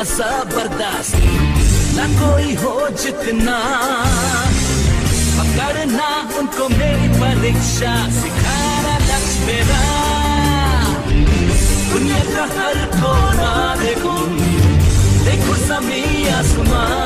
ना सब बर्दाश्त ना कोई हो जितना। पकड़ना उनको मेरी परीक्षा सिखाना लक्ष्य मेरा। दुनिया का हर कोना देखो देखो समी आसमान।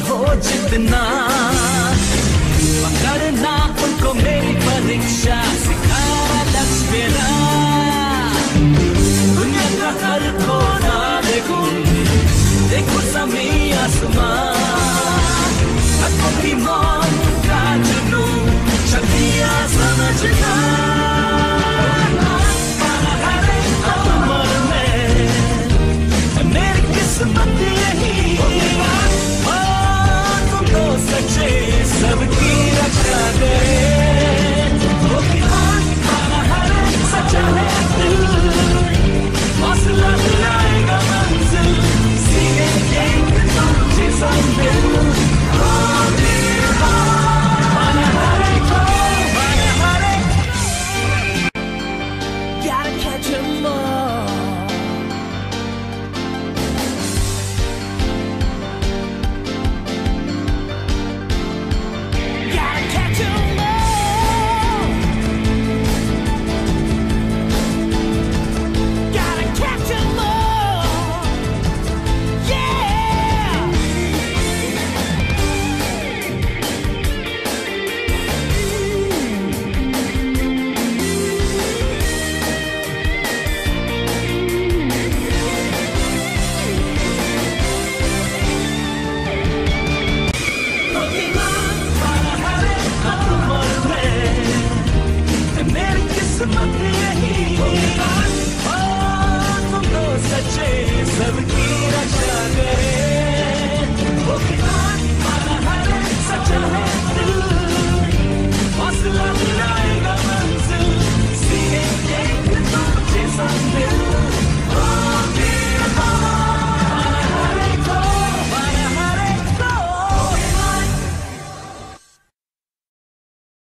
हो जितना। पकड़ना उनको मेरी परीक्षा सिखा लक्ष्य दुनिया का हर कोना देखो समी आसमान